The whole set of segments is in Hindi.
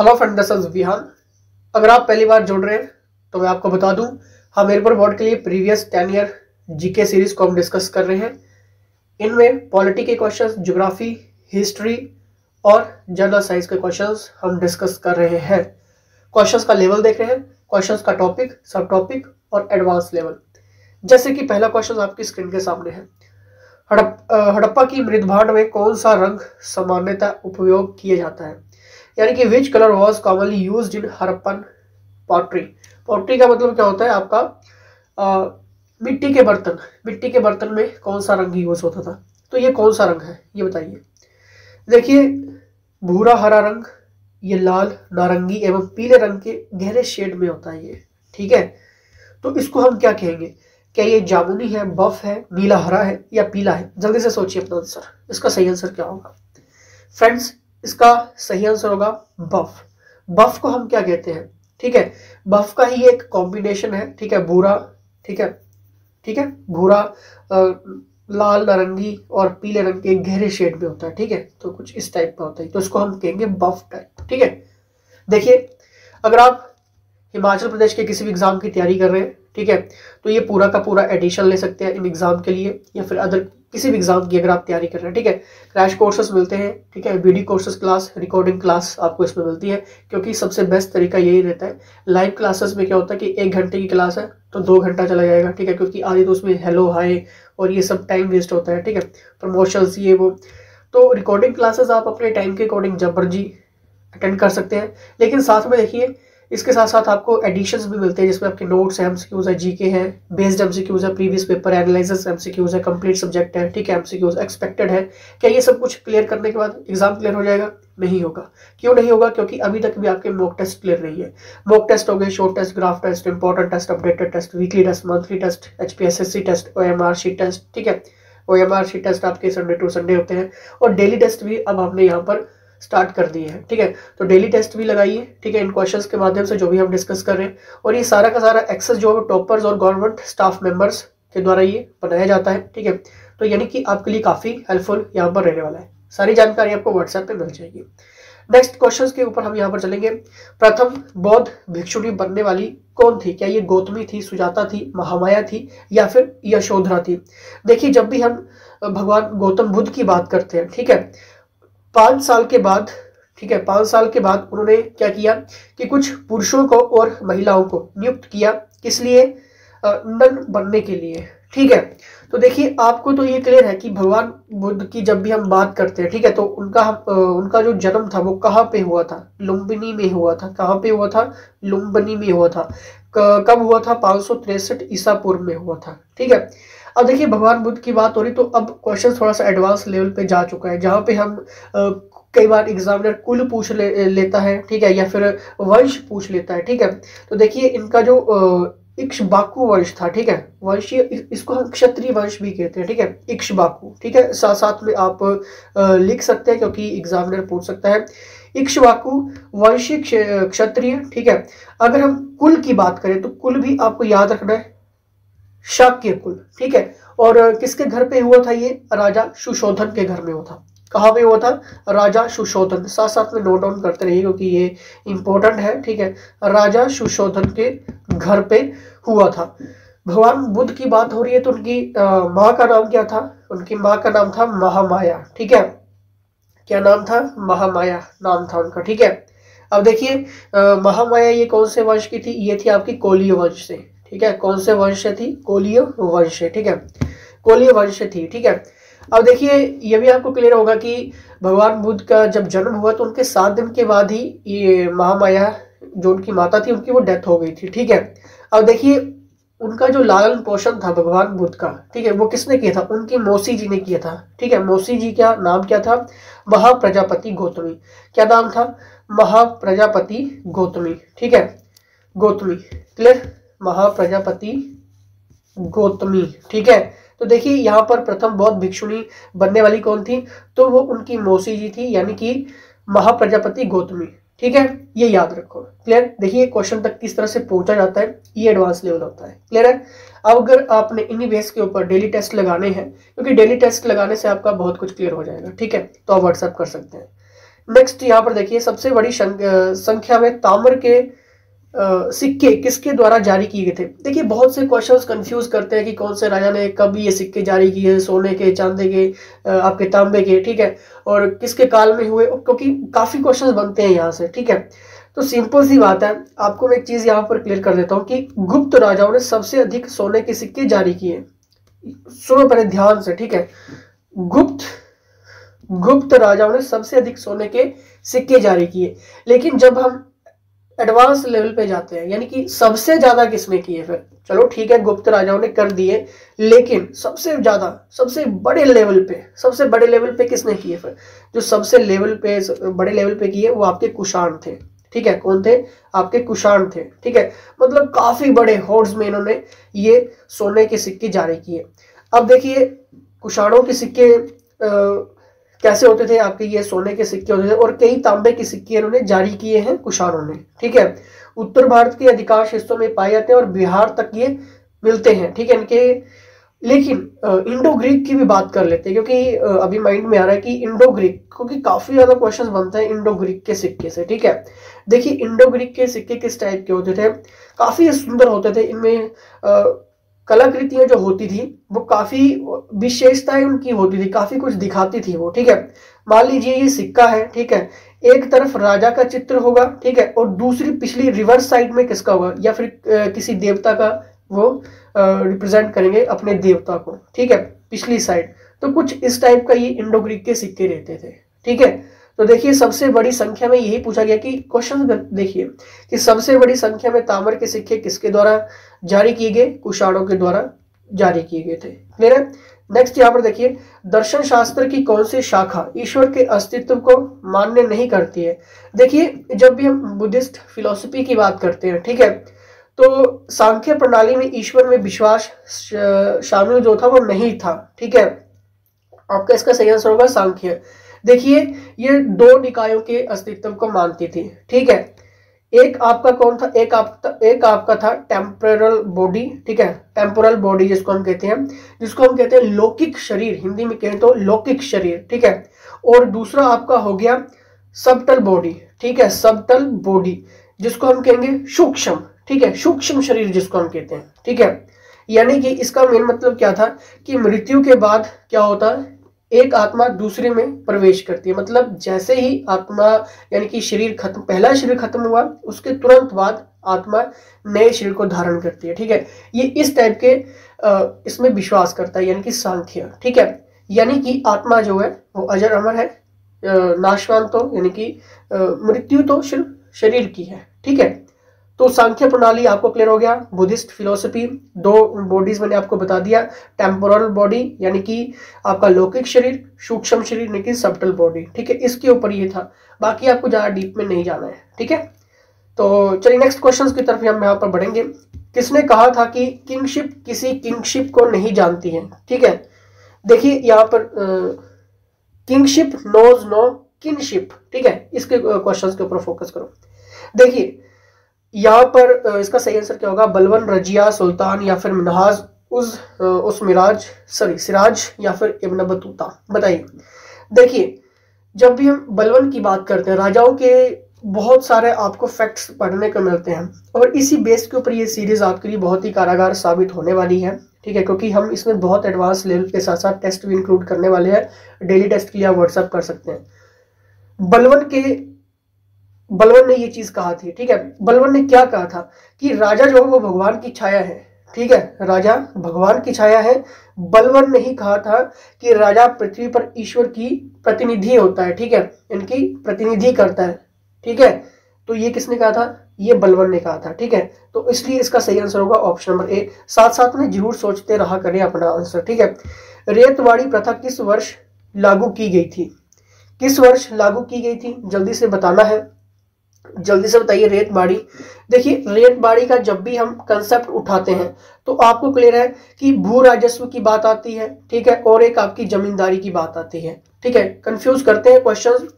Hello friend this is Vihaan अगर आप पहली बार जुड़ रहे हैं तो मैं आपको बता दूँ, हम एयरपोर्ट बोर्ड के लिए previous ten year GK series को हम डिस्कस कर रहे हैं। इनमें पॉलिटी के क्वेश्चंस ज्योग्राफी हिस्ट्री और जनरल साइंस के क्वेश्चंस हम डिस्कस कर रहे हैं। क्वेश्चंस का लेवल देख रहे हैं क्वेश्चंस का टॉपिक सब टॉपिक और एडवांस लेवल जैसे कि पहला क्वेश्चन आपकी स्क्रीन के सामने है। हड़प हड़प्पा की मृदभांड में कौन सा रंग सामान्यतः उपयोग किया जाता है? यानी कि which colour was commonly use in Harappan pottery pottery का मतलब क्या होता है? आपका आ, मिट्टी के बर्तन। मिट्टी के बर्तन में कौन सा रंग यूज़ होता था? तो ये कौन सा रंग है? ये बताइए। देखिए भूरा हरा रंग ये लाल नारंगी एवं पीले रंग के गहरे शेड में होता है ये। ठीक है? तो इसको हम क्या कहेंगे? क्या ये जामुनी है बफ है नीला हरा है या पीला है? जल्दी से सोचिए अपना आंसर इसका सही आंसर क्या होगा? फ्रेंड्स इसका सही आंसर होगा बफ। बफ को हम क्या कहते हैं? ठीक है? बफ का ही एक कॉम्बिनेशन है, ठीक है? भूरा, ठीक है? ठीक है? भूरा लाल नारंगी और पीले रंग के गहरे शेड में होता है, ठीक है? तो कुछ इस टाइप का होता है। तो इसको हम कहेंगे बफ टाइप ठीक है? देखिए, अगर आप हिमाचल प्रदेश के किसी भी एग्ज़ाम की तैयारी कर रहे हैं, ठीक है? तो ये पूरा का पूरा एडिशन ले सकते हैं इन एग्ज़ाम के लिए या फिर अदर किसी भी एग्ज़ाम की अगर आप तैयारी कर रहे हैं, ठीक है? क्रैश कोर्सेज मिलते हैं, ठीक है? Video courses class recording class आपको इसमें मिलती है, क्योंकि सबसे बेस्ट तरीका यही रहता है। लाइव क्लासेस में क्या होता है कि एक घंटे की क्लास है तो दो घंटा चला जाएगा, ठीक है? क्योंकि आधी तो उसमें हेलो हाई और ये सब टाइम वेस्ट होता है, ठीक है? प्रमोशंस ये वो। तो रिकॉर्डिंग क्लासेस आप अपने टाइम के अकॉर्डिंग जब मर्ज़ी अटेंड कर सकते हैं। लेकिन साथ में देखिए इसके साथ साथ आपको एडिशंस भी मिलते हैं, जिसमें आपके नोट्स एमसीक्यूज है जीके है बेस्ड एमसीक्यूज है प्रीवियस पेपर एनालिसिस एमसीक्यूज है कंप्लीट सब्जेक्ट है, ठीक है एमसीक्यूज एक्सपेक्टेड है। क्या ये सब कुछ क्लियर करने के बाद एग्ज़ाम क्लियर हो जाएगा? नहीं होगा। क्यों नहीं होगा? क्योंकि अभी तक भी आपके मॉक टेस्ट क्लियर नहीं है। मॉक टेस्ट हो गए short test graph test important test updated test weekly test monthly test H P S S C test O M R C test ठीक है? O M R C test आपके संडे टू संडे होते हैं। और डेली टेस्ट भी अब हमने यहाँ पर स्टार्ट कर दिए हैं, ठीक है? तो डेली टेस्ट भी लगाइए, ठीक है? इन क्वेश्चंस के माध्यम से जो भी हम डिस्कस कर रहे हैं। और ये सारा का सारा एक्सेस जो है टॉपर्स और गवर्नमेंट स्टाफ मेंबर्स के द्वारा ये बनाया जाता है, ठीक है? तो यानी कि आपके लिए काफ़ी हेल्पफुल यहाँ पर रहने वाला है। सारी जानकारी आपको व्हाट्सएप पर मिल जाएगी। नेक्स्ट क्वेश्चन के ऊपर हम यहाँ पर चलेंगे। प्रथम, बौद्ध भिक्षुणी बनने वाली कौन थी? क्या ये गौतमी थी, सुजाता थी, महामाया थी, या फिर यशोधरा थी? देखिए, जब भी हम भगवान गौतम बुद्ध की बात करते हैं, ठीक है? पाँच साल के बाद, ठीक है, पाँच साल के बाद उन्होंने क्या किया कि कुछ पुरुषों को और महिलाओं को नियुक्त किया किस लिए? नन बनने के लिए, ठीक है? तो देखिए, आपको तो ये क्लियर है कि भगवान बुद्ध की जब भी हम बात करते हैं, ठीक है तो उनका उनका जो जन्म था वो कहाँ पे हुआ था? लुम्बिनी में हुआ था। कहाँ पे हुआ था? लुम्बनी में हुआ था। कब हुआ था? पाँच ईसा पूर्व में हुआ था, ठीक है? अब देखिए भगवान बुद्ध की बात हो रही तो अब क्वेश्चन थोड़ा सा एडवांस लेवल पे जा चुका है जहाँ पे हम कई बार एग्जामिनर कुल पूछ ले, लेता है ठीक है या फिर वंश पूछ लेता है ठीक है। तो देखिए इनका जो इक्ष्बाकु वंश था ठीक है वंश इसको हम क्षत्रिय वंश भी कहते हैं ठीक है इक्ष्बाकु ठीक है। साथ साथ में आप लिख सकते हैं क्योंकि एग्जामिनर पूछ सकता है। इक्ष्वाकु वंशी क्षत्रिय ठीक है। अगर हम कुल की बात करें तो कुल भी आपको याद रखना है शाक्य कुल, ठीक है? और किसके घर पे हुआ था ये? राजा सुशोधन के घर में हुआ था। कहाँ पे हुआ था? राजा सुशोधन। साथ साथ में नोट डाउन करते रहिए क्योंकि ये इंपॉर्टेंट है, ठीक है? राजा सुशोधन के घर पे हुआ था। भगवान बुद्ध की बात हो रही है तो उनकी माँ का नाम क्या था? उनकी माँ का नाम था महामाया, ठीक है? क्या नाम था? महामाया नाम था उनका, ठीक है? अब देखिए महामाया ये कौन से वंश की थी? ये थी आपकी कोलिय वंश से। ठीक है, कौन से वंश थी? कोलिय वंश ठीक है? कोलिय वंश थी, ठीक है? अब देखिए, ये भी आपको क्लियर होगा कि भगवान बुद्ध का जब जन्म हुआ तो उनके सात दिन के बाद ही ये महामाया, जो उनकी माता थी, उनकी वो डेथ हो गई थी, ठीक है? अब देखिए, उनका जो लालन पोषण था भगवान बुद्ध का, ठीक है, वो किसने किया था? उनकी मौसी जी ने किया था, ठीक है? मौसी जी का नाम क्या था? महाप्रजापति गौतमी। क्या नाम था? महाप्रजापति गौतमी, ठीक है? गौतमी क्लियर महाप्रजापति गौतमी, ठीक है? तो देखिए, यहाँ पर प्रथम बौद्ध भिक्षुणी बनने वाली कौन थी? तो वो उनकी मौसी जी थी, यानी कि महाप्रजापति गौतमी, ठीक है? ये याद रखो। क्लियर देखिए क्वेश्चन तक किस तरह से पहुँचा जाता है, ये एडवांस लेवल होता है। क्लियर है? अब अगर आपने इन्हीं बेस के ऊपर डेली टेस्ट लगाने हैं, क्योंकि डेली टेस्ट लगाने से आपका बहुत कुछ क्लियर हो जाएगा, ठीक है? तो आप व्हाट्सएप कर सकते हैं। नेक्स्ट यहाँ पर देखिए, सबसे बड़ी संख्या में ताम्र के सिक्के किसके द्वारा जारी किए गए थे? देखिए, बहुत से क्वेश्चंस कंफ्यूज करते हैं कि कौन से राजा ने कब ये सिक्के जारी किए, सोने के, चांदे के आपके तांबे के, ठीक है? और किसके काल में हुए? क्योंकि काफ़ी क्वेश्चंस बनते हैं यहाँ से, ठीक है? तो सिंपल सी बात है, आपको मैं एक चीज़ यहाँ पर क्लियर कर देता हूँ कि गुप्त राजाओं ने सबसे अधिक सोने के सिक्के जारी किए। सुनो पहले ध्यान से, ठीक है? गुप्त गुप्त राजाओं ने सबसे अधिक सोने के सिक्के जारी किए। लेकिन जब हम एडवांस लेवल पे जाते हैं। यानी कि सबसे ज़्यादा किसने किए फिर? चलो ठीक है, गुप्त राजाओं ने कर दिए, लेकिन सबसे ज़्यादा, सबसे बड़े लेवल पे, सबसे बड़े लेवल पे किसने किए फिर? जो सबसे लेवल पे, बड़े लेवल पे किए, वो आपके कुषाण थे। ठीक है, कौन थे? आपके कुषाण थे। ठीक है मतलब काफ़ी बड़े होर्ड्स में इन्होंने ये सोने के सिक्के जारी किए। अब देखिए कुशाणों के सिक्के कैसे होते थे? आपके ये सोने के सिक्के होते थे और कई तांबे के सिक्के इन्होंने जारी किए हैं कुशाणों ने ठीक है? उत्तर भारत के अधिकांश हिस्सों में पाए जाते हैं और बिहार तक ये मिलते हैं, ठीक है? इनके, लेकिन इंडो ग्रीक की भी बात कर लेते हैं, क्योंकि अभी माइंड में आ रहा है कि इंडो ग्रीक क्योंकि काफ़ी ज़्यादा क्वेश्चन बनते हैं इंडो ग्रीक के सिक्के से, ठीक है? देखिए इंडो ग्रीक के सिक्के किस टाइप के होते थे? काफ़ी सुंदर होते थे, इनमें कलाकृतियाँ जो होती थी, वो काफ़ी विशेषताएँ उनकी होती थी, काफ़ी कुछ दिखाती थी वो, ठीक है? मान लीजिए ये सिक्का है, ठीक है? एक तरफ़ राजा का चित्र होगा, ठीक है? और दूसरी पिछली रिवर्स साइड में किसका होगा? या फिर किसी देवता का वो रिप्रेजेंट करेंगे अपने देवता को, ठीक है? पिछली साइड तो कुछ इस टाइप का ये इंडो ग्रीक के सिक्के रहते थे, ठीक है? तो देखिए, सबसे बड़ी संख्या में यही पूछा गया कि क्वेश्चन देखिए कि सबसे बड़ी संख्या में ताम्र के सिक्के किसके द्वारा जारी किए गए? कुशाणों के द्वारा जारी किए गए थे। क्लियर है नेक्स्ट यहाँ पर देखिए, दर्शन शास्त्र की कौन सी शाखा ईश्वर के अस्तित्व को मान्य नहीं करती है? देखिए, जब भी हम बुद्धिस्ट फिलोसफी की बात करते हैं, ठीक है तो सांख्य प्रणाली में ईश्वर में विश्वास शामिल जो था, वो नहीं था, ठीक है। आपका इसका सही आंसर होगा सांख्य। देखिए, ये दो निकायों के अस्तित्व को मानती थी, ठीक है? एक आपका कौन था? एक आपका एक आपका था टेम्पोरल बॉडी ठीक है? टेम्पोरल बॉडी जिसको हम कहते हैं, जिसको हम कहते हैं लौकिक शरीर, हिंदी में कहें तो लौकिक शरीर, ठीक है? और दूसरा आपका हो गया सबटल बॉडी ठीक है? सबटल बॉडी जिसको हम कहेंगे सूक्ष्म, ठीक है? सूक्ष्म शरीर जिसको हम कहते हैं, ठीक है? यानी कि इसका मेन मतलब क्या था कि मृत्यु के बाद क्या होता? है एक आत्मा दूसरे में प्रवेश करती है। मतलब जैसे ही आत्मा, यानी कि शरीर खत्म, पहला शरीर खत्म हुआ, उसके तुरंत बाद आत्मा नए शरीर को धारण करती है, ठीक है? ये इस टाइप के इसमें विश्वास करता है, यानी कि सांख्य, ठीक है? यानी कि आत्मा जो है, वो अजर अमर है नाशवान तो यानी कि मृत्यु तो सिर्फ़ शरीर की है, ठीक है? तो सांख्य प्रणाली आपको क्लियर हो गया बुद्धिस्ट फिलोसफी दो बॉडीज मैंने आपको बता दिया टेम्पोरल बॉडी यानी कि आपका लौकिक शरीर, सूक्ष्म शरीर यानी कि सबटल बॉडी ठीक है? इसके ऊपर ये था, बाकी आपको ज़्यादा डीप में नहीं जाना है, ठीक है? तो चलिए नेक्स्ट क्वेश्चन की तरफ़ हम यहाँ पर बढ़ेंगे। किसने कहा था कि किंगशिप किसी किंगशिप को नहीं जानती है, ठीक है? देखिए यहाँ पर किंगशिप नोज़ नो किंगशिप ठीक है? इसके क्वेश्चंस के ऊपर फोकस करो। देखिए यहाँ पर इसका सही आंसर क्या होगा? बलवन रजिया, सुल्तान या फिर मिनहाज उस उस मिराज सॉरी सिराज या फिर इब्न बतूता? बताइए। देखिए, जब भी हम बलवन की बात करते हैं, राजाओं के बहुत सारे आपको फैक्ट्स पढ़ने को मिलते हैं, और इसी बेस के ऊपर ये सीरीज़ आपके लिए बहुत ही कारागार साबित होने वाली है, ठीक है? क्योंकि हम इसमें बहुत एडवांस लेवल के साथ साथ टेस्ट भी इंक्लूड करने वाले हैं डेली टेस्ट के लिए आप व्हाट्सअप कर सकते हैं। बलवन के बलवन ने ये चीज़ कहा थी, ठीक है? बलवन ने क्या कहा था? कि राजा जो है वो भगवान की छाया है, ठीक है? राजा भगवान की छाया है। बलवन ने ही कहा था कि राजा पृथ्वी पर ईश्वर की प्रतिनिधि होता है, ठीक है? इनकी प्रतिनिधि करता है, ठीक है? तो ये किसने कहा था? ये बलवन ने कहा था, ठीक है? तो इसलिए इसका सही आंसर होगा ऑप्शन नंबर ए। साथ साथ में ज़रूर सोचते रहा करें अपना आंसर, ठीक है? रेतवाड़ी प्रथा किस वर्ष लागू की गई थी? किस वर्ष लागू की गई थी? जल्दी से बताना है। जल्दी से बताइए रेत बाड़ी। देखिए, रेत बाड़ी का जब भी हम कंसेप्ट उठाते हैं तो आपको क्लियर है कि भू राजस्व की बात आती है, ठीक है, और एक आपकी जमींदारी की बात आती है, ठीक है। कंफ्यूज करते हैं क्वेश्चन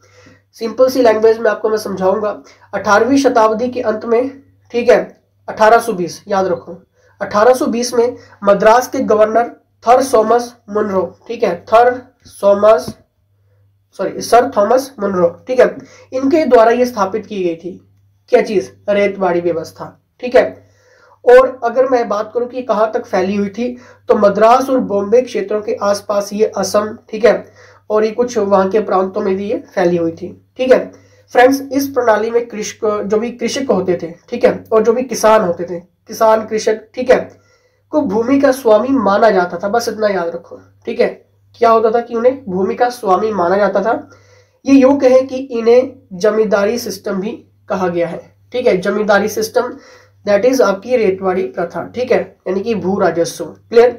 सिंपल सी लैंग्वेज में आपको मैं समझाऊँगा। अठारहवीं शताब्दी के अंत में, ठीक है 1820 याद रखो। 1820 में मद्रास के गवर्नर थर सोमस मुनरो, ठीक है, थर सोमस सॉरी सर थॉमस मुनरो ठीक है? इनके द्वारा ये स्थापित की गई थी। क्या चीज़? रेतवाड़ी व्यवस्था। ठीक है? और अगर मैं बात करूँ कि कहाँ तक फैली हुई थी तो मद्रास और बॉम्बे क्षेत्रों के आसपास ये असम, ठीक है? और ये कुछ वहाँ के प्रांतों में भी ये फैली हुई थी। ठीक है? फ्रेंड्स इस प्रणाली में कृषक जो भी कृषक होते थे, ठीक है? और जो भी किसान होते थे, किसान कृषक, ठीक है? को भूमि का स्वामी माना जाता था। बस इतना याद रखो। ठीक है? क्या होता था कि उन्हें भूमि का स्वामी माना जाता था? ये यूँ कहें कि इन्हें जमींदारी सिस्टम भी कहा गया है। ठीक है, जमींदारी सिस्टम दैट इज़ आपकी रेतवाड़ी प्रथा। ठीक है, यानी कि भू राजस्व। क्लियर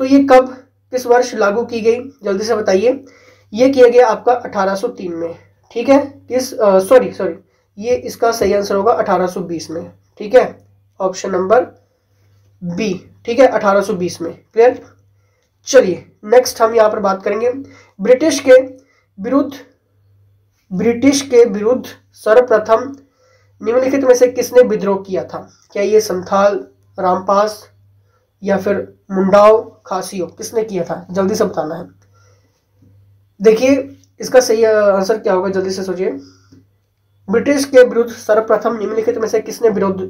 तो ये कब, किस वर्ष लागू की गई? जल्दी से बताइए। ये किया गया आपका 1803 में। ठीक है, किस सॉरी सॉरी ये इसका सही आंसर होगा 1820 में। ठीक है ऑप्शन नंबर बी ठीक है 1820 में। क्लियर चलिए नेक्स्ट हम यहाँ पर बात करेंगे। ब्रिटिश के विरुद्ध, ब्रिटिश के विरुद्ध सर्वप्रथम निम्नलिखित में से किसने विद्रोह किया था? क्या ये संथाल, रामपास या फिर मुंडाओ खासियो, किसने किया था? जल्दी से बताना है। देखिए, इसका सही आंसर क्या होगा? जल्दी से सोचिए। ब्रिटिश के विरुद्ध सर्वप्रथम निम्नलिखित में से किसने विरोध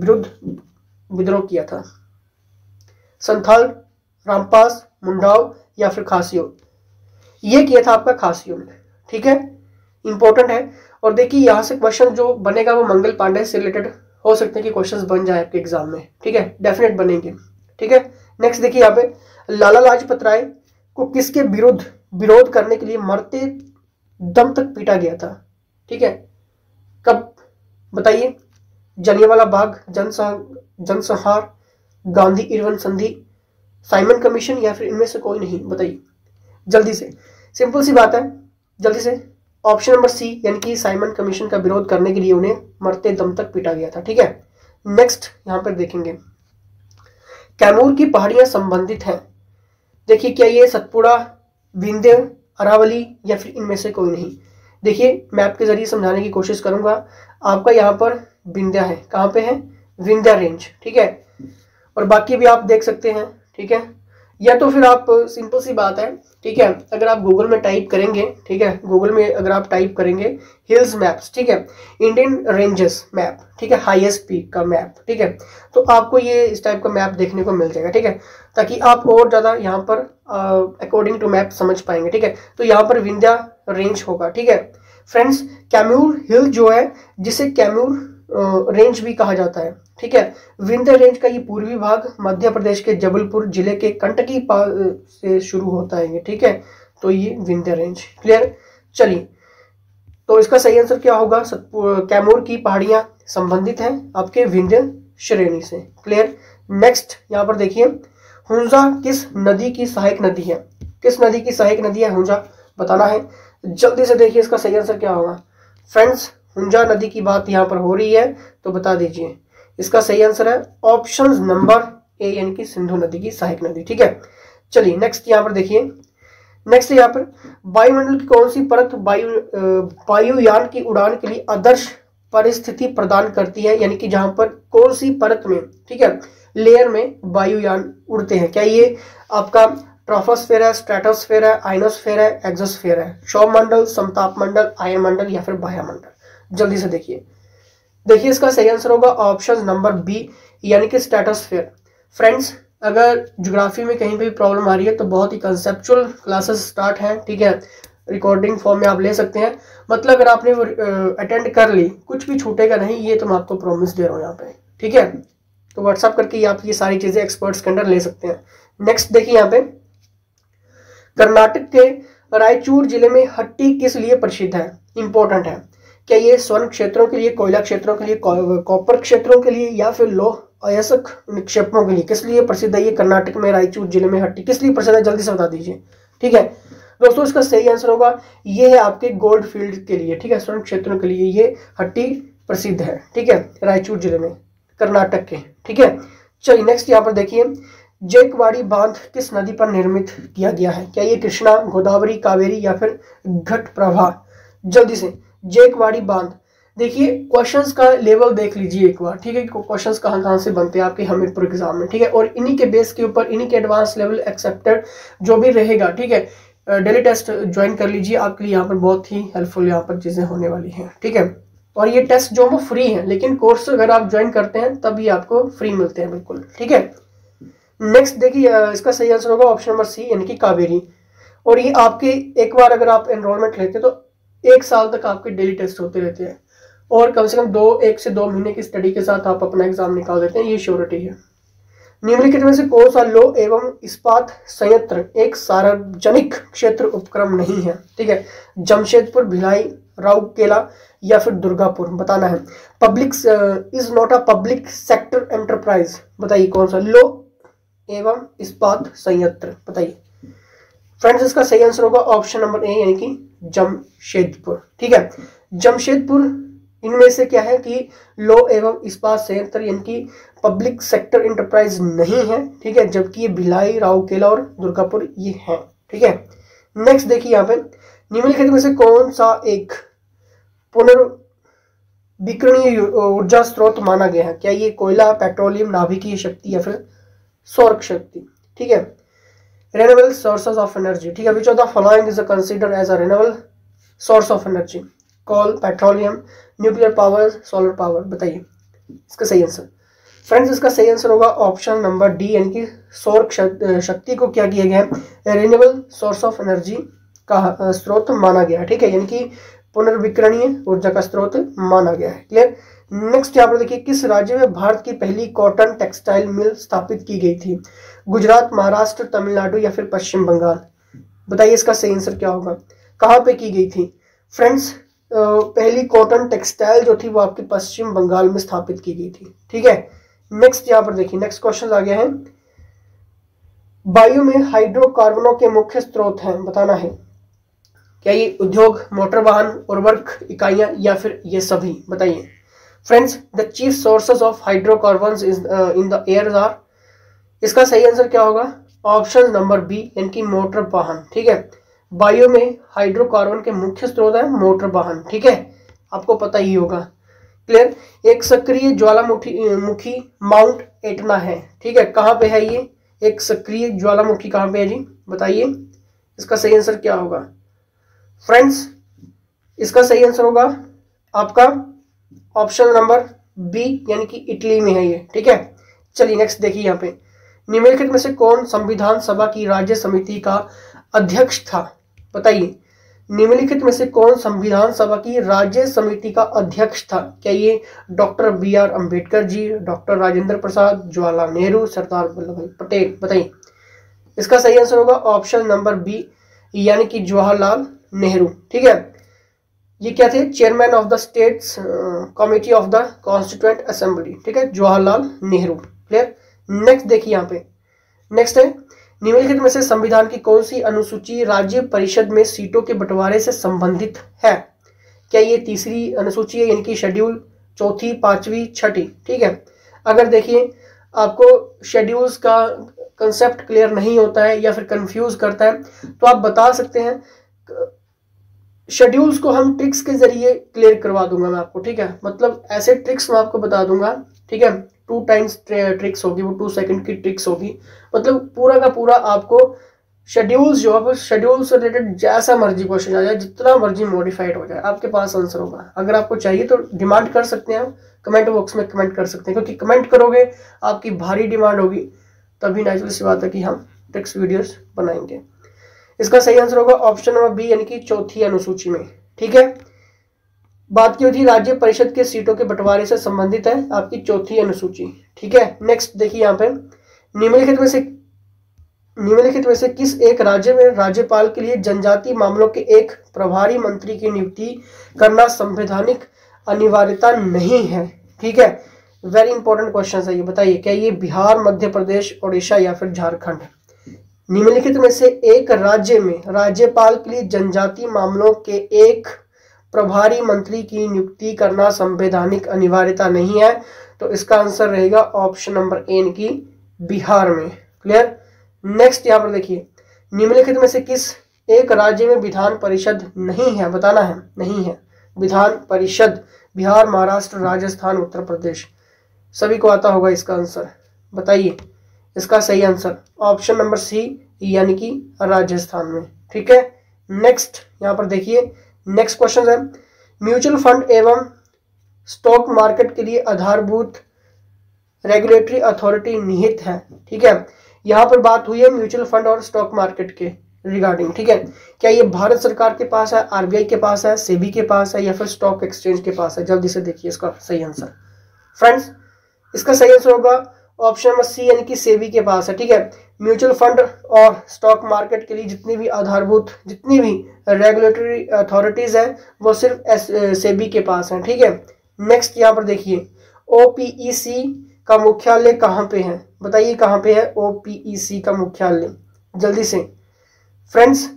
विरुद्ध विद्रोह किया था? संथाल, रामपास मुंडाओ या फिर खासियो ये किया था आपका खासियो ने ठीक है? इंपॉर्टेंट है। और देखिए, यहाँ से क्वेश्चन जो बनेगा वो मंगल पांडे से रिलेटेड हो सकते हैं कि क्वेश्चंस बन जाए आपके एग्ज़ाम में। ठीक है? डेफिनेट बनेंगे। ठीक है? नेक्स्ट देखिए यहाँ पे, लाला लाजपत राय को किसके विरुद्ध विरोध करने के लिए मरते दम तक पीटा गया था? ठीक है? कब? बताइए। जलियावाला बाग जनसंहार, गांधी, इरवन संधि साइमन कमीशन या फिर इनमें से कोई नहीं, बताइए। जल्दी से। सिंपल सी बात है, जल्दी से। ऑप्शन नंबर सी, यानी कि साइमन कमीशन का विरोध करने के लिए उन्हें मरते दम तक पीटा गया था, ठीक है? नेक्स्ट यहाँ पर देखेंगे। कैमूर की पहाड़ियाँ संबंधित हैं। देखिए, क्या ये सतपुड़ा विंध्य अरावली या फिर इनमें से कोई नहीं? देखिए, मैं आपके ज़रिए समझाने की कोशिश करूँगा। आपका यहाँ पर विंध्या है। कहाँ पे है? विंध्या रेंज, ठीक है? और बाकी भी आप देख सकते हैं। ठीक है? या तो फिर आप सिंपल सी बात है, ठीक है? अगर आप गूगल में टाइप करेंगे, ठीक है? गूगल में अगर आप टाइप करेंगे हिल्स मैप्स ठीक है? इंडियन रेंजेस मैप ठीक है? हाईएस्ट पीक का मैप ठीक है? तो आपको ये इस टाइप का मैप देखने को मिल जाएगा, ठीक है? ताकि आप और ज़्यादा यहाँ पर अकॉर्डिंग टू मैप समझ पाएँगे, ठीक है? तो यहाँ पर विंध्या रेंज होगा, ठीक है? फ्रेंड्स कैम्यूर हिल जो है, जिसे कैम्यूर रेंज भी कहा जाता है ठीक है? विंध्य रेंज का ये पूर्वी भाग मध्य प्रदेश के जबलपुर ज़िले के कंटकी से शुरू होता है ये, ठीक है? तो ये विंध्य रेंज क्लियर चलिए तो इसका सही आंसर क्या होगा? कैमूर की पहाड़ियाँ संबंधित हैं आपके विंध्य श्रेणी से क्लियर नेक्स्ट यहाँ पर देखिए, हुंजा किस नदी की सहायक नदी है? किस नदी की सहायक नदी है हुंजा? बताना है। जल्दी से देखिए इसका सही आंसर क्या होगा। फ्रेंड्स हुंजा नदी की बात यहाँ पर हो रही है तो बता दीजिए। इसका सही आंसर है ऑप्शन नंबर ए, यानी कि सिंधु नदी की सहायक नदी, ठीक है? चलिए नेक्स्ट यहाँ पर देखिए। नेक्स्ट यहाँ पर, वायुमंडल की कौन सी परत वायु वायुयान की उड़ान के लिए आदर्श परिस्थिति प्रदान करती है? यानी कि जहाँ पर कौन सी परत में, ठीक है लेयर में वायुयान उड़ते हैं? क्या ये आपका ट्रॉफोस्फेयर है, स्ट्रेटोस्फेयर है, आइनोस्फेयर है, एक्सोस्फेयर है? शौभ मंडल समताप मंडल, आयन मंडल या फिर बाह्य मंडल? जल्दी से देखिए। देखिए इसका सही आंसर होगा ऑप्शन नंबर बी यानी कि स्टेटोस्फेयर फ्रेंड्स अगर ज्योग्राफी में कहीं भी प्रॉब्लम आ रही है तो बहुत ही कंसेप्चुअल क्लासेस स्टार्ट हैं, ठीक है? रिकॉर्डिंग फॉर्म में आप ले सकते हैं। मतलब अगर आपने अटेंड कर ली, कुछ भी छूटेगा नहीं, ये तो मैं आपको प्रॉमिस दे रहा हूँ यहाँ पे, ठीक है? तो व्हाट्सअप करके आप ये सारी चीज़ें एक्सपर्ट्स के अंदर ले सकते हैं। नेक्स्ट देखिए यहाँ पे, कर्नाटक के रायचूर ज़िले में हट्टी किस लिए प्रसिद्ध है? इंपॉर्टेंट है। क्या ये स्वर्ण क्षेत्रों के लिए, कोयला क्षेत्रों के लिए कॉपर क्षेत्रों के लिए या फिर लोह, अयस्क निक्षेपों के लिए? किस लिए प्रसिद्ध है ये कर्नाटक में, रायचूर ज़िले में हट्टी? किस लिए प्रसिद्ध है? जल्दी से बता दीजिए। ठीक है? दोस्तों, इसका सही आंसर होगा, ये है आपके गोल्ड फ़ील्ड के लिए, ठीक है? स्वर्ण क्षेत्रों के लिए ये हट्टी प्रसिद्ध है, ठीक है? रायचूर ज़िले में, कर्नाटक के, ठीक है? चलिए नेक्स्ट यहाँ पर देखिए। जेकवाड़ी बाँध किस नदी पर निर्मित किया गया है? क्या ये कृष्णा, गोदावरी, कावेरी या फिर घट प्रभा जल्दी से। जेकवाड़ी बाँध। देखिए क्वेश्चंस का लेवल देख लीजिए एक बार, ठीक है? क्वेश्चंस कहाँ कहाँ से बनते हैं आपके हमीरपुर एग्ज़ाम में, ठीक है? और इन्हीं के बेस के ऊपर, इन्हीं के एडवांस लेवल एक्सेप्टेड जो भी रहेगा, ठीक है? डेली टेस्ट ज्वाइन कर लीजिए, आपके लिए यहाँ पर बहुत ही हेल्पफुल यहाँ पर चीज़ें होने वाली हैं, ठीक है? और ये टेस्ट जो वो फ्री है, लेकिन कोर्स अगर आप ज्वाइन करते हैं, तभी आपको फ्री मिलते हैं बिल्कुल, ठीक है? नेक्स्ट देखिए इसका सही आंसर होगा ऑप्शन नंबर सी यानी कि कावेरी। और ये आपके एक बार अगर आप एनरोलमेंट लेते हैं तो एक साल तक आपके डेली टेस्ट होते रहते हैं। और कम से कम दो, एक से दो महीने की स्टडी के साथ आप अपना एग्ज़ाम निकाल देते हैं, ये श्योरिटी है। निम्नलिखित में से कौन सा लो एवं इस्पात संयंत्र एक सार्वजनिक क्षेत्र उपक्रम नहीं है? ठीक है, जमशेदपुर, भिलाई राउकेला या फिर दुर्गापुर, बताना है। Public is not a public sector enterprise बताइए कौन सा? लो एवं इस्पात संयंत्र, बताइए। फ्रेंड्स इसका सही आंसर होगा ऑप्शन नंबर ए यानी कि जमशेदपुर। ठीक है? जमशेदपुर इनमें से क्या है कि लो एवं इस्पात संयंत्र यानी कि पब्लिक सेक्टर इंटरप्राइज नहीं है, ठीक है? जबकि ये भिलाई राउकेला और दुर्गापुर ये है, ठीक है? नेक्स्ट देखिए यहाँ पे, निम्नलिखित में से कौन सा एक पुनर्विकरणीय ऊर्जा स्रोत माना गया है? क्या ये कोयला, पेट्रोलियम, नाभिकीय शक्ति या फिर सौर शक्ति? ठीक है? रेनेबल सोर्सेज ऑफ़ एनर्जी ठीक है which of the following is consider as a renewable source of energy coal petroleum nuclear power solar power बताइए, इसका सही आंसर फ्रेंड्स इसका सही आंसर होगा ऑप्शन नंबर डी यानी कि सौर शक्ति को क्या किया गया है? रेन्यूएबल सोर्स ऑफ़ एनर्जी का स्रोत माना गया ठीक है, यानी कि पुनर्विकरणीय ऊर्जा का स्रोत माना गया है। क्लियर नेक्स्ट यहाँ पर देखिए, किस राज्य में भारत की पहली कॉटन टेक्सटाइल मिल स्थापित की गई थी? गुजरात, महाराष्ट्र, तमिलनाडु या फिर पश्चिम बंगाल? बताइए इसका सही आंसर क्या होगा? कहाँ पे की गई थी? फ्रेंड्स पहली कॉटन टेक्सटाइल जो थी वो आपके पश्चिम बंगाल में स्थापित की गई थी। ठीक है? नेक्स्ट यहाँ पर देखिए नेक्स्ट क्वेश्चन आ गया है। वायु में हाइड्रोकार्बनों के मुख्य स्रोत हैं, बताना है। क्या ये उद्योग मोटर वाहन, उर्वरक, इकाइयाँ या फिर ये सभी? बताइए। Friends the chief sources of hydrocarbon in the air are इसका सही आंसर क्या होगा? ऑप्शन नंबर बी यानी कि मोटर वाहन, ठीक है? बायो में हाइड्रोकार्बन के मुख्य स्रोत है मोटर वाहन, ठीक है? आपको पता ही होगा। क्लियर? एक सक्रिय ज्वालामुखी, मुखी माउंट एटना है, ठीक है? कहाँ पे है ये? एक सक्रिय ज्वालामुखी कहाँ पे है जी? बताइए। इसका सही आंसर क्या होगा? फ्रेंड्स, इसका सही आंसर होगा आपका ऑप्शन नंबर बी, यानी कि इटली में है ये, ठीक है? चलिए नेक्स्ट देखिए यहाँ पे। निम्नलिखित में से कौन संविधान सभा की राज्य समिति का अध्यक्ष था? बताइए। निम्नलिखित में से कौन संविधान सभा की राज्य समिति का अध्यक्ष था? क्या ये doctor B R Ambedkar ji, doctor Rajendra Prasad, Jawaharlal Nehru, Sardar Vallabh Bhai Patel? बताइए। इसका सही आंसर होगा ऑप्शन नंबर बी, यानी कि जवाहरलाल नेहरू। ठीक है? ये क्या थे? Chairman of the states committee of the constituent assembly. ठीक है? जवाहरलाल नेहरू। क्लियर? नेक्स्ट देखिए यहाँ पे। नेक्स्ट है, निम्नलिखित में से संविधान की कौन सी अनुसूची राज्य परिषद में सीटों के बंटवारे से संबंधित है? क्या ये तीसरी अनुसूची है? इनकी शेड्यूल चौथी, पांचवी, छठी। ठीक है? अगर देखिए, आपको शेड्यूल्स का कंसेप्ट क्लियर नहीं होता है या फिर कंफ्यूज करता है तो आप बता सकते हैं शेड्यूल्स को हम ट्रिक्स के ज़रिए क्लियर करवा दूँगा मैं आपको। ठीक है? मतलब ऐसे ट्रिक्स मैं आपको बता दूँगा। ठीक है? टू टाइम्स ट्रिक्स होगी, वो टू सेकंड की ट्रिक्स होगी। मतलब पूरा का पूरा आपको शेड्यूल्स जो है शेड्यूल से रिलेटेड जैसा मर्ज़ी क्वेश्चन आ जाए, जितना मर्ज़ी मॉडिफाइड हो जाए, आपके पास आंसर होगा। अगर आपको चाहिए तो डिमांड कर सकते हैं कमेंट बॉक्स में कमेंट कर सकते हैं, क्योंकि कमेंट करोगे, आपकी भारी डिमांड होगी, तभी नेचुरल सी बात है कि हम ट्रिक्स वीडियोस बनाएँगे। इसका सही आंसर होगा ऑप्शन नंबर बी यानी कि चौथी अनुसूची में। ठीक है? बात की होती राज्य परिषद के सीटों के बंटवारे से संबंधित है आपकी चौथी अनुसूची। ठीक है नेक्स्ट देखिए यहाँ पे। निम्नलिखित में से निम्नलिखित में से किस एक राज्य में राज्यपाल के लिए जनजाति मामलों के एक प्रभारी मंत्री की नियुक्ति करना संवैधानिक अनिवार्यता नहीं है? ठीक है वेरी इंपॉर्टेंट क्वेश्चन है ये, बताइए, क्या ये बिहार, मध्य प्रदेश, ओडिशा या फिर झारखंड? निम्नलिखित में से एक राज्य में राज्यपाल के लिए जनजाति मामलों के एक प्रभारी मंत्री की नियुक्ति करना संवैधानिक अनिवार्यता नहीं है तो इसका आंसर रहेगा ऑप्शन नंबर एन की बिहार में। क्लियर नेक्स्ट यहाँ पर देखिए, निम्नलिखित में से किस एक राज्य में विधान परिषद नहीं है? बताना है, नहीं है। विधान परिषद, बिहार, महाराष्ट्र, राजस्थान, उत्तर प्रदेश। सभी को आता होगा इसका आंसर। बताइए, इसका सही आंसर ऑप्शन नंबर सी यानी कि राजस्थान में। ठीक है? नेक्स्ट यहाँ पर देखिए नेक्स्ट क्वेश्चन है। म्यूचुअल फंड एवं स्टॉक मार्केट के लिए आधारभूत रेगुलेटरी अथॉरिटी निहित है। ठीक है? यहाँ पर बात हुई है म्यूचुअल फंड और स्टॉक मार्केट के रिगार्डिंग ठीक है? क्या ये भारत सरकार के पास है आरबीआई के पास है, सेबी के पास है या फिर स्टॉक एक्सचेंज के पास है? जल्दी से देखिए इसका सही आंसर फ्रेंड्स इसका सही आंसर होगा ऑप्शन नंबर सी यानी कि सेबी के पास है, ठीक है? म्यूचुअल फंड और स्टॉक मार्केट के लिए जितनी भी आधारभूत, जितनी भी रेगुलेटरी अथॉरिटीज है, वो सिर्फ़ सेबी के पास है, ठीक है? नेक्स्ट यहाँ पर देखिए ओपीईसी का मुख्यालय कहाँ पे है? बताइए कहाँ पे है ओपीईसी का मुख्यालय? जल्दी से। फ्रेंड्स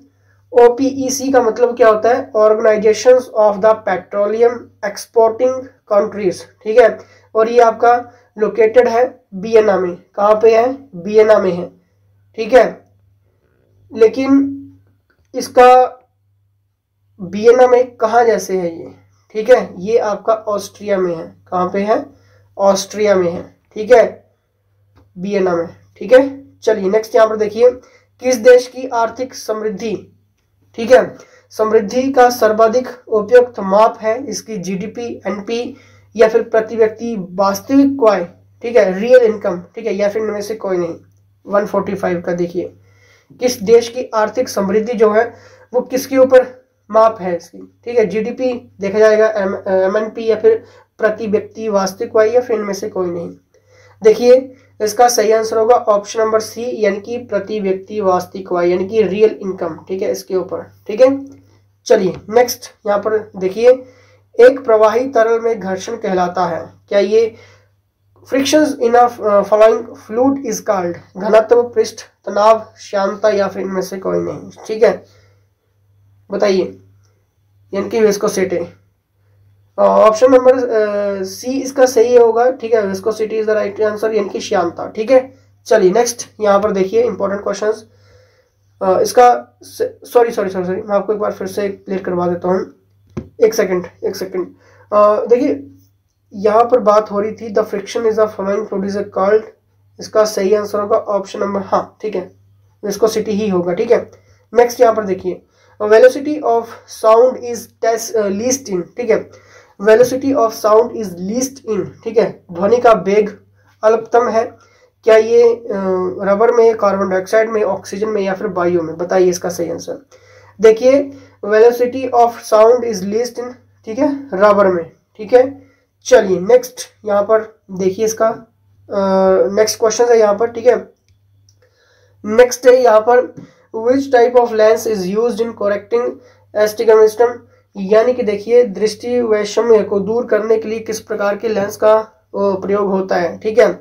ओपीईसी का मतलब क्या होता है? Organisation of the petroleum exporting countries ठीक है? और ये आपका लोकेटेड है बियना में। कहाँ पे है? बियना में है। ठीक है? लेकिन इसका बियना में कहा जैसे है ये? ठीक है? ये आपका ऑस्ट्रिया में है। कहाँ पे है? ऑस्ट्रिया में है। ठीक है? बियना में। ठीक है? चलिए नेक्स्ट यहाँ पर देखिए। किस देश की आर्थिक समृद्धि? ठीक है? समृद्धि का सर्वाधिक उपयुक्त माप है इसकी जीडीपी एनपी या फिर प्रति व्यक्ति वास्तविक आय ठीक है रियल इनकम ठीक है, या फिर इनमें से कोई नहीं। 145 का देखिए। किस देश की आर्थिक समृद्धि जो है, वो किसके ऊपर माप है इसकी? ठीक है जीडीपी देखा जाएगा एम एन पी या फिर प्रति व्यक्ति वास्तविक आय या फिर इनमें से कोई नहीं। देखिए, इसका सही आंसर होगा ऑप्शन नंबर सी यानी कि प्रति व्यक्ति वास्तविक आय यानी कि रियल इनकम ठीक है, इसके ऊपर। ठीक है? चलिए नेक्स्ट यहाँ पर देखिए। एक प्रवाही तरल में घर्षण कहलाता है। क्या ये friction in following fluid is called घनत्व, पृष्ठ, तनाव, श्यामता या फिर इनमें से कोई नहीं। ठीक है? बताइए। यानी कि विस्कोसिटी ऑप्शन नंबर सी इसका सही होगा। ठीक है? Viscosity is the right answer यानी कि श्यामता। ठीक है? चलिए नेक्स्ट यहाँ पर देखिए इंपॉर्टेंट क्वेश्चंस इसका सॉरी सॉरी सॉरी सॉरी मैं आपको एक बार फिर से क्लियर करवा देता हूँ। एक सेकंड एक सेकंड देखिए, यहाँ पर बात हो रही थी the friction is a producer called इसका सही आंसर होगा ऑप्शन नंबर हाँ ठीक है. विस्कोसिटी ही होगा, ठीक है. नेक्स्ट यहाँ पर देखिए. Velocity of sound is test least in ठीक है. Velocity of sound is least in ठीक है. ध्वनि का वेग अल्पतम है. क्या ये रबर में कार्बन डाइऑक्साइड में ऑक्सीजन में या फिर वायु में? बताइए इसका सही आंसर देखिए velocity of sound is least in, ठीक है, रबर में, ठीक है। चलिए नेक्स्ट यहाँ पर देखिए इसका नेक्स्ट क्वेश्चन है यहाँ पर, ठीक है। नेक्स्ट है यहाँ पर which type of lens is use in correcting astigmatism यानी कि देखिए, दृष्टि वैषम्य को दूर करने के लिए किस प्रकार के लेंस का प्रयोग होता है, ठीक है।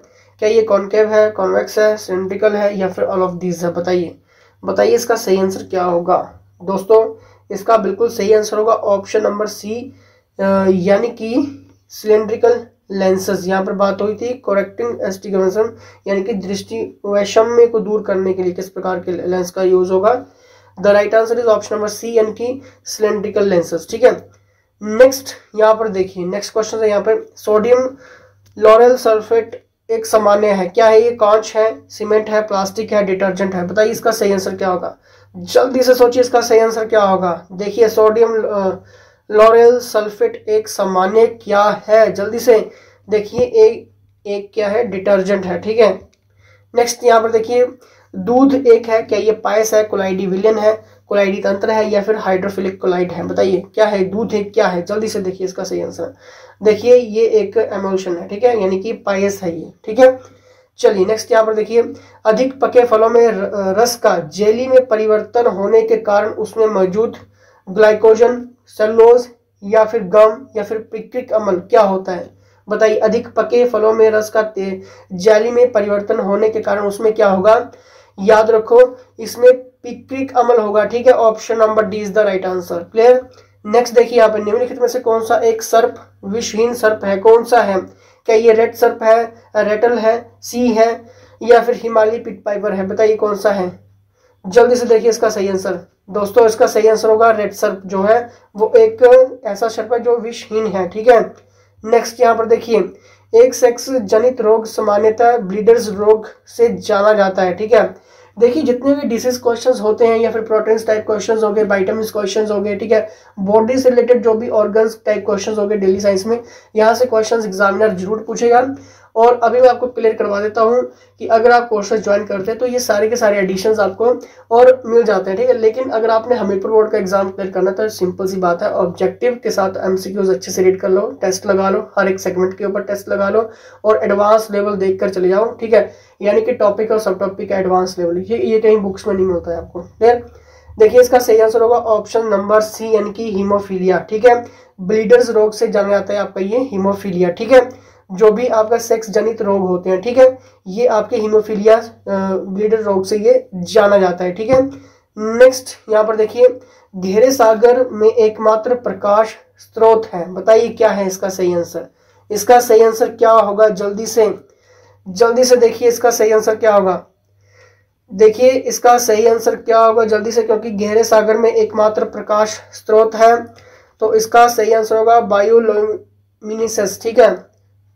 क्या ये कॉन्केव है कॉन्वेक्स है सिलेंड्रिकल है, या फिर ऑल ऑफ़ दीज है, बताइए। बताइए इसका सही आंसर क्या होगा। दोस्तों इसका बिल्कुल सही आंसर होगा। ऑप्शन नंबर सी यानी कि सिलेंड्रिकल लेंसेज यहाँ पर बात हुई थी कोरेक्टिंग एस्टिगमेशन यानी कि दृष्टि वैषम्य को दूर करने के लिए किस प्रकार के लेंस का यूज़ होगा। The right answer is option number C यानी कि सिलेंड्रिकल लेंसेज ठीक है? नेक्स्ट यहाँ पर देखिए नेक्स्ट क्वेश्चन है यहाँ पर। सोडियम लॉरेल सल्फेट एक सामान्य है। क्या है ये? कांच है सीमेंट है प्लास्टिक है डिटर्जेंट है। बताइए इसका सही आंसर क्या होगा? जल्दी से सोचिए इसका सही आंसर क्या होगा। देखिए, सोडियम लॉरेल सल्फेट एक सामान्य क्या है? जल्दी से देखिए एक एक क्या है? डिटर्जेंट है, ठीक है? नेक्स्ट यहाँ पर देखिए, दूध एक है, क्या ये पायस है? कोलाइडी विलियन है कोलाइडी तंत्र है या फिर हाइड्रोफिलिक कोलाइड है? बताइए, क्या है? दूध एक क्या है? जल्दी से देखिए इसका सही आंसर। देखिए, ये एक एमोशन है, ठीक है? यानी कि पायस है ये, ठीक है? चलिए नेक्स्ट यहाँ पर देखिए। अधिक पके फलों में रस का जेली में परिवर्तन होने के कारण उसमें मौजूद ग्लाइकोजन सेलोज या फिर गम या फिर पिक्रिक अमल क्या होता है? बताइए, अधिक पके फलों में रस का जेली में परिवर्तन होने के कारण उसमें क्या होगा? याद रखो, इसमें पिक्रिक अमल होगा, ठीक है? Option number D is the right answer clear next देखिए, यहाँ पे निम्नलिखित में से कौन सा एक सर्प, विषहीन सर्प है? कौन सा है? क्या ये रेड सर्प है, रेटल है सी है, या फिर हिमालय पिट पाइपर है? बताइए कौन सा है? जल्दी से देखिए इसका सही आंसर दोस्तों, इसका सही आंसर होगा रेड सर्प जो है, वो एक ऐसा सर्प है जो विषहीन है, ठीक है? नेक्स्ट यहाँ पर देखिए, एक सेक्स जनित रोग सामान्यतः ब्लीडर्स रोग से जाना जाता है, ठीक है? देखिए, जितने भी डिसीज क्वेश्चन होते हैं या फिर प्रोटीन्स टाइप क्वेश्चन हो गए वाइटामिन क्वेश्चन हो गए, ठीक है? बॉडी से रिलेटेड जो भी ऑर्गन्स टाइप क्वेश्चन हो गए डेली साइंस में, यहाँ से क्वेश्चन एग्जामिनर ज़रूर पूछेगा। और अभी मैं आपको क्लियर करवा देता हूँ कि अगर आप कोर्सेज ज्वाइन करते हैं तो ये सारे के सारे एडिशन आपको और मिल जाते हैं, ठीक है? लेकिन अगर आपने हमीरपुर बोर्ड का एग्ज़ाम क्लियर करना तो सिंपल सी बात है ऑब्जेक्टिव के साथ एमसीक्यूज अच्छे से रीड कर लो टेस्ट लगा लो, हर एक सेगमेंट के ऊपर टेस्ट लगा लो और एडवांस लेवल देख कर चले जाओ, ठीक है? यानी कि टॉपिक और सब टॉपिक का एडवांस लेवल ये ये कहीं बुक्स में नहीं मिलता है आपको क्लियर देखिए, इसका सही आंसर होगा ऑप्शन नंबर सी यानी कि हीमोफीलिया ठीक है? ब्लीडर्स रोग से जाना जाता है आपका ये हीमोफीलिया ठीक है? जो भी आपका सेक्स जनित रोग होते हैं, ठीक है? ये आपके हीमोफीलिया ब्लीडर रोग से ये जाना जाता है, ठीक है? नेक्स्ट यहाँ पर देखिए घेरे सागर में एकमात्र प्रकाश स्रोत है। बताइए क्या है इसका सही आंसर इसका सही आंसर क्या होगा? जल्दी से जल्दी से देखिए इसका सही आंसर क्या होगा। देखिए, इसका सही आंसर क्या होगा? जल्दी से, क्योंकि गहरे सागर में एकमात्र प्रकाश स्रोत है तो इसका सही आंसर होगा बायोलोमिनिसस, ठीक है?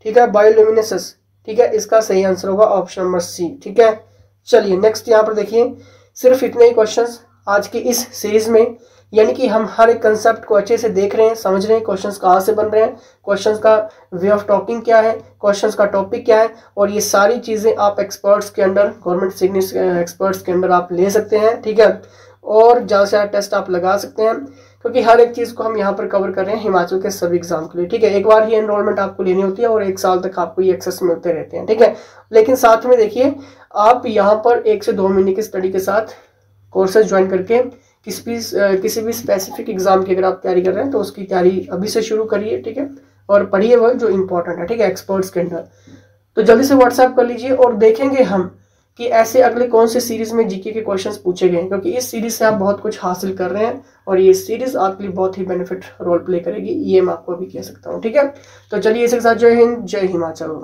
ठीक है बायोल्यूमिनेसिस ठीक है, इसका सही आंसर होगा ऑप्शन नंबर सी ठीक है? चलिए नेक्स्ट यहाँ पर देखिए, सिर्फ़ इतने ही क्वेश्चंस आज की इस सीरीज़ में, यानी कि हम हर एक कंसेप्ट को अच्छे से देख रहे हैं, समझ रहे हैं क्वेश्चंस कहाँ से बन रहे हैं क्वेश्चंस का वे ऑफ़ टॉकिंग क्या है क्वेश्चंस का टॉपिक क्या है, और ये सारी चीज़ें आप एक्सपर्ट्स के अंडर गवर्नमेंट सिग्निस एक्सपर्ट्स के अंडर आप ले सकते हैं, ठीक है? और ज़्यादा से ज़्यादा टेस्ट आप लगा सकते हैं। क्योंकि हर एक चीज़ को हम यहाँ पर कवर कर रहे हैं हिमाचल के सभी एग्ज़ाम के लिए। ठीक है, एक बार ही एनरोलमेंट आपको लेनी होती है और एक साल तक आपको ये एक्सेस मिलते रहते हैं। ठीक है, लेकिन साथ में देखिए, आप यहाँ पर एक से दो महीने की स्टडी के साथ कोर्सेज ज्वाइन करके किसी भी किसी भी स्पेसिफिक एग्ज़ाम की अगर आप तैयारी कर रहे हैं तो उसकी तैयारी अभी से शुरू करिए, ठीक है? और पढ़िए वह जो इंपॉर्टेंट है, ठीक है एक्सपर्ट्स के अंदर। तो जल्दी से व्हाट्सएप कर लीजिए और देखेंगे हम कि ऐसे अगले कौन से सीरीज़ में जीके के क्वेश्चंस पूछे गए क्योंकि इस सीरीज़ से आप बहुत कुछ हासिल कर रहे हैं और ये सीरीज़ आपके लिए बहुत ही बेनिफिट रोल प्ले करेगी, ये मैं आपको अभी कह सकता हूँ, ठीक है? तो चलिए इसके साथ जय हिंद, जय हिमाचल।